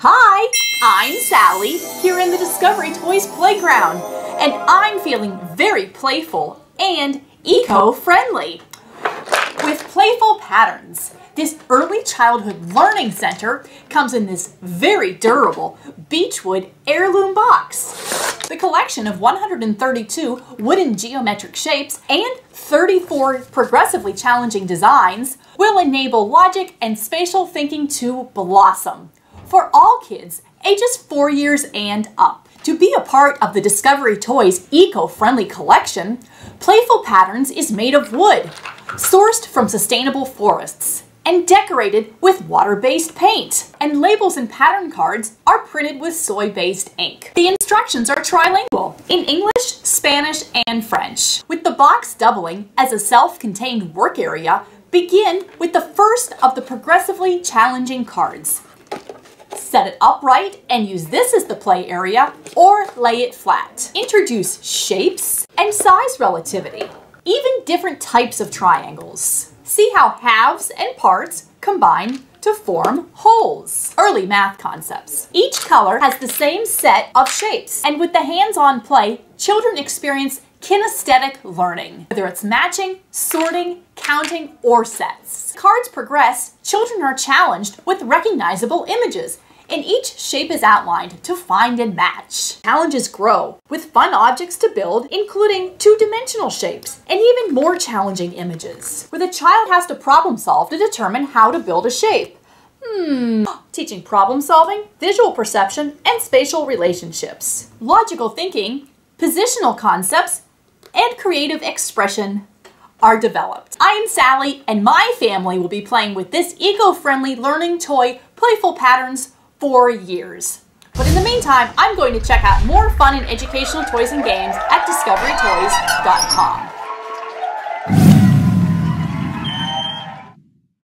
I'm Sally, here in the Discovery Toys playground, and I'm feeling very playful and eco-friendly. With playful patterns, this early childhood learning center comes in this very durable Beechwood heirloom box. The collection of 132 wooden geometric shapes and 34 progressively challenging designs will enable logic and spatial thinking to blossom for all kids ages 4 years and up. To be a part of the Discovery Toys eco-friendly collection, Playful Patterns is made of wood, sourced from sustainable forests, and decorated with water-based paint. And labels and pattern cards are printed with soy-based ink. The instructions are trilingual in English, Spanish, and French. With the box doubling as a self-contained work area, begin with the first of the progressively challenging cards. Set it upright and use this as the play area or lay it flat. Introduce shapes and size relativity, even different types of triangles. See how halves and parts combine to form wholes. Early math concepts. Each color has the same set of shapes, and with the hands-on play, children experience kinesthetic learning, whether it's matching, sorting, counting, or sets. Cards progress, children are challenged with recognizable images and each shape is outlined to find and match. Challenges grow, with fun objects to build, including two-dimensional shapes and even more challenging images, where the child has to problem solve to determine how to build a shape. Hmm, teaching problem solving, visual perception, and spatial relationships. Logical thinking, positional concepts, and creative expression are developed. I'm Sally, and my family will be playing with this eco-friendly learning toy, Playful Patterns, for years. But in the meantime, I'm going to check out more fun and educational toys and games at discoverytoys.com.